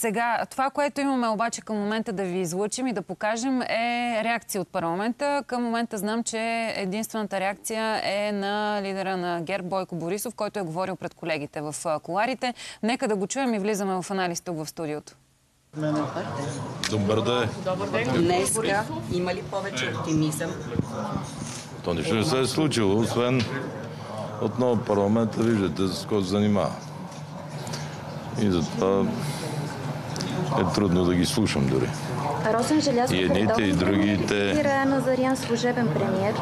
Сега, това, което имаме обаче към момента да ви излучим и да покажем е реакция от парламента. Към момента знам, че единствената реакция е на лидера на ГЕРБ Бойко Борисов, който е говорил пред колегите в коларите. Нека да го чуем и влизаме в анализ тук в студиото. Добър да е. Днеска има ли повече оптимизъм? То нищо не се е случило, освен отново парламента, виждате с какво се занимава. И затова е трудно да ги слушам дори. Росен Желязков И едните, и другите. Избира Назарян служебен премьер.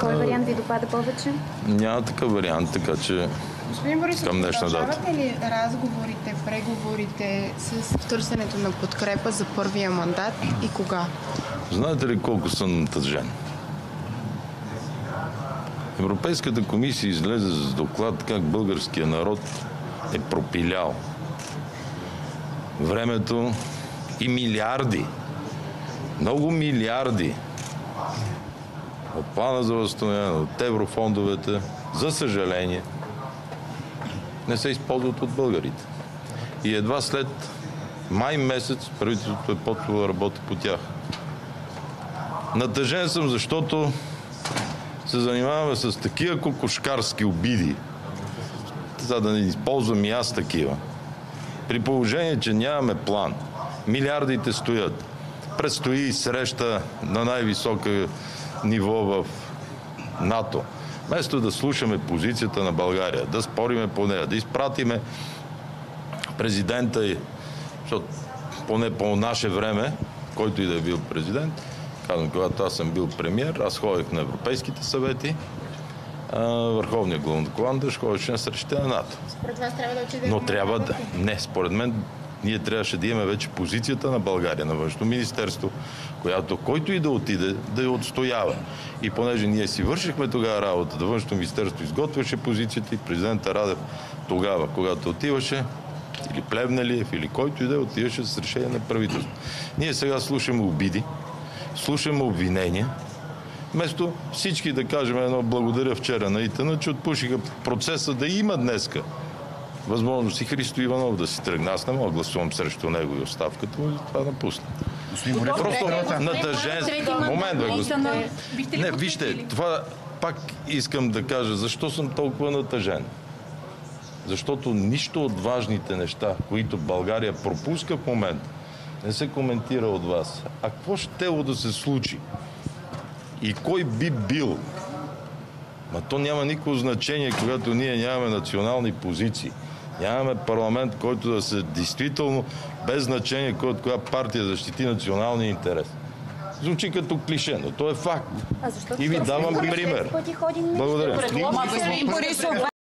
Кой вариант ви допада повече? Няма такъв вариант, така че Господин Борисов, Към днешна дата. ли разговорите, преговорите с търсенето на подкрепа за първия мандат и кога? знаете ли колко съм тъжен? Европейската комисия излезе с доклад как българския народ е пропилял времето и милиарди, много милиарди от плана за възстановяване, от еврофондовете, за съжаление, не се използват от българите. И едва след май месец правителството е почвало да работи по тях. Натъжен съм, защото се занимаваме с такива кокошкарски обиди, за да не използвам и аз такива. При положение, че нямаме план, милиардите стоят, предстои среща на най-висока ниво в НАТО. Вместо да слушаме позицията на България, да спориме по нея, да изпратиме президента и защото поне по наше време, който и да е бил президент, казвам, когато аз съм бил премьер, аз ходех на Европейските съвети, Върховният главнокомандващ ходеше на срещите на НАТО. Според вас трябва да отидем Но трябва да... Не, според мен ние трябваше да имаме вече позицията на България, на външно министерство, която който и да отиде, да я отстоява. И понеже ние си вършихме тогава работа, да външно министерство изготвяше позицията и президента Радев тогава, когато отиваше, или Плевнелиев, или който и да е, отиваше с решение на правителство. Ние сега слушаме обиди, слушаме обвинения, Вместо всички да кажем едно благодаря вчера на Итана, че отпушиха процеса да има днеска възможност и Христо Иванов да си тръгне. Аз не мога да гласувам срещу него и оставката му и това напусна. Просто натъжен. Момент, бе, господин. Не, вижте, това пак искам да кажа. Защо съм толкова натъжен? Защото нищо от важните неща, които България пропуска в момента, не се коментира от вас. А какво ще да се случи? И кой би бил? Ма то няма никакво значение, когато ние нямаме национални позиции. Нямаме парламент, който да се действително, без значение кой от коя партия защити националния интерес. Звучи като клише, но то е факт. А защо И ви давам пример. Благодаря. Ама господин Борисов,